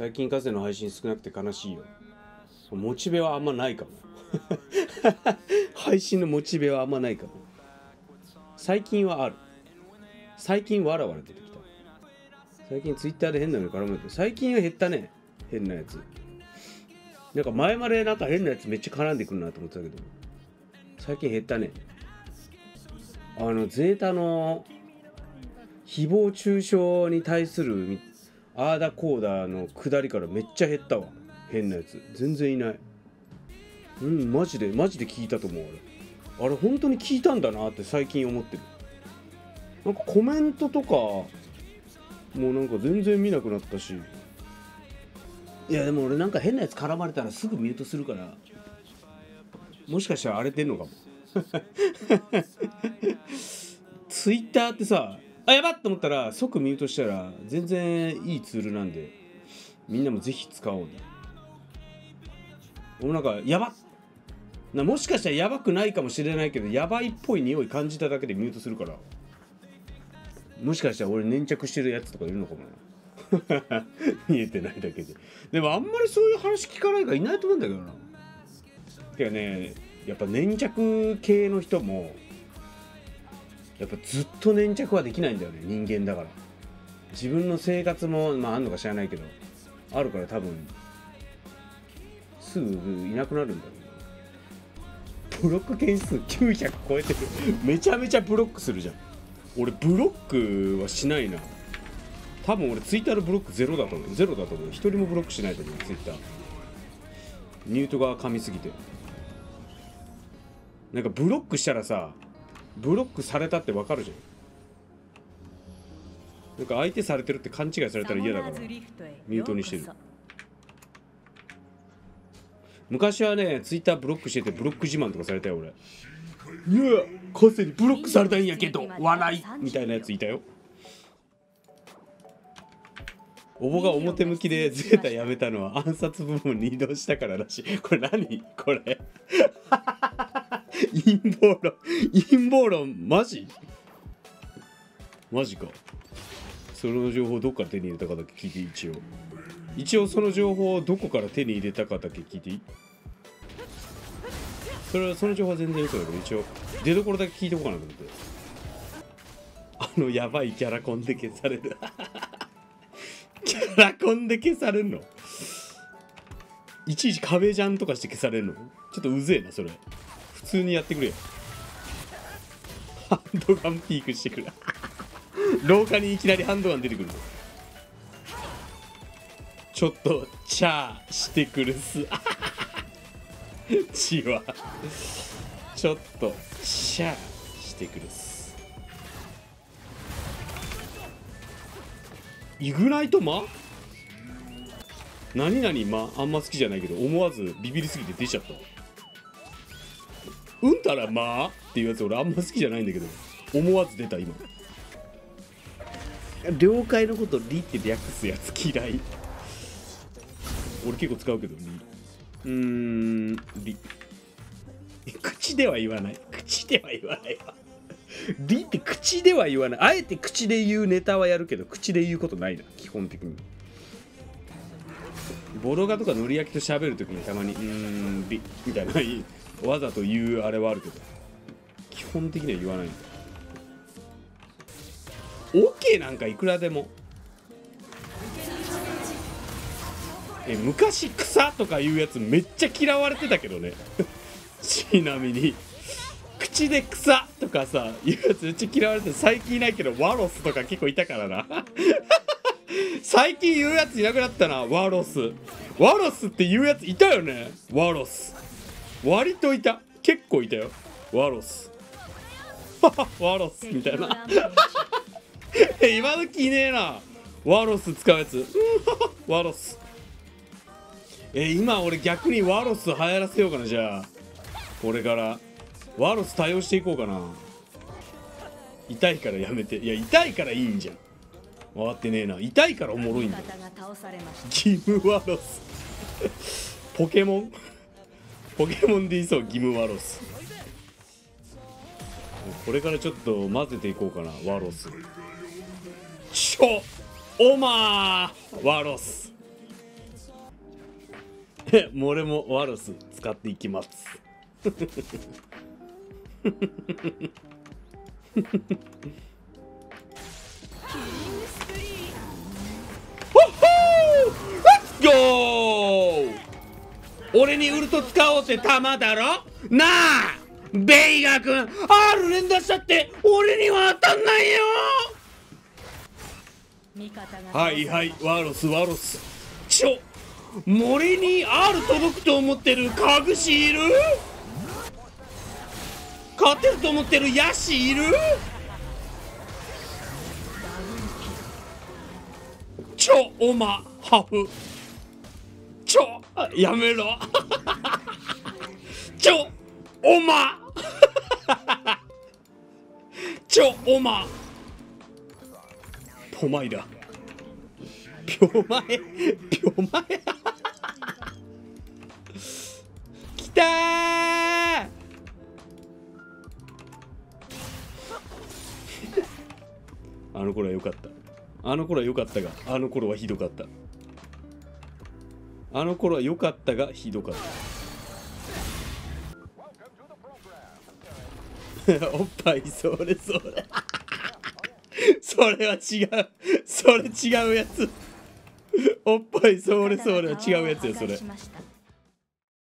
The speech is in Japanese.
最近カセの配信少なくて悲しいよ。モチベはあんまないかも。配信のモチベはあんまないかも。最近はある。最近わらわら出てきた。最近ツイッターで変なの絡まれて最近は減ったね。変なやつ。なんか前までなんか変なやつめっちゃ絡んでくるなと思ってたけど最近減ったね。あのゼータの誹謗中傷に対するあーだこーだの下りからめっちゃ減ったわ。変なやつ。全然いない。うんマジでマジで聞いたと思うあれ。あれ本当に聞いたんだなって最近思ってる。なんかコメントとかもうなんか全然見なくなったし。いやでも俺なんか変なやつ絡まれたらすぐミュートするから。もしかしたら荒れてんのかも。ツイッターってさあやばっと思ったら即ミュートしたら全然いいツールなんでみんなもぜひ使おうね。俺なんかやばなもしかしたらやばくないかもしれないけどやばいっぽい匂い感じただけでミュートするから。もしかしたら俺粘着してるやつとかいるのかもな 見えてないだけで。でもあんまりそういう話聞かないからいないと思うんだけどな。てかねやっぱ粘着系の人もやっぱずっと粘着はできないんだよね人間だから。自分の生活もまああんのか知らないけどあるから多分すぐいなくなるんだろうな。ブロック件数900超えてる。めちゃめちゃブロックするじゃん。俺ブロックはしないな。多分俺ツイッターのブロックゼロだと思う。ゼロだと思う。一人もブロックしないと思うツイッター。ニュートが噛みすぎて。なんかブロックしたらさブロックされたってわかるじゃん。なんか相手されてるって勘違いされたら嫌だからミュートにしてる。昔はねツイッターブロックしててブロック自慢とかされたよ俺。いやカセにブロックされたんやけど笑いみたいなやついたよ。おぼが表向きでゼータやめたのは暗殺部門に移動したかららしい。これ何？これ。陰謀論陰謀論マジ？マジか。その情報どっから手に入れたかだけ聞いて一応。一応その情報をどこから手に入れたかだけ聞いていい？それはその情報は全然嘘だけど一応出どころだけ聞いておこうかなと思って。あのやばいキャラコンで消される。キャラコンで消されるの？いちいち壁ジャンとかして消されるの？ちょっとうぜえなそれ。普通にやってくれよ。ハンドガンピークしてくる廊下にいきなりハンドガン出てくるちょっとチャーしてくるっす。血は。ちょっとチャーしてくるっす。イグナイトマ？何々まあんま好きじゃないけど思わずビビりすぎて出ちゃった。うんたらまあっていうやつ俺あんま好きじゃないんだけど。思わず出た今。了解のことリって略すやつ嫌い。俺結構使うけどリ。うーん。リ口では言わない。口では言わない。わリって口では言わないあえて口で言うネタはやるけど口で言うことないな基本的に。ボロガとかのり焼きと喋るときにたまにうーんリみたいなわざと言うあれはあるけど基本的には言わないんだ OK なんかいくらでも。え昔草とか言うやつめっちゃ嫌われてたけどね。ちなみに口で草とかさ言うやつめっちゃ嫌われて最近いないけどワロスとか結構いたからな。最近言うやついなくなったなワロス。ワロスって言うやついたよねワロス。割といた。結構いたよ。ワロス。ワロスみたいな。今時いねえな。ワロス使うやつ。ワロス。え今俺逆にワロス流行らせようかなじゃあ。これから。ワロス対応していこうかな。痛いからやめて。いや痛いからいいんじゃん。分かってねえな。痛いからおもろいんだ。ギムワロス。ポケモンポケモンでいそうギムワロス。これからちょっと混ぜていこうかなワロス。ちょおまーワロス。も俺もワロス使っていきます。ほ 俺にウルト使おうって玉だろ？なあベイガ君。R 連打したって俺には当たんないよ。はいはいワロスワロス。ちょ森に R 届くと思ってるカグシいる？勝てると思ってるヤシいる？ちょおまハフやめろ。ちょおま。ちょおま。ポマイラぴょまえぴょまえきたー。あの頃は良かった。あの頃は良かったがあの頃はひどかったあの頃は良かったがひどかった。おっぱいそれそれ。それは違う。それ違うやつ。おっぱいそれそれは違うやつよそれ。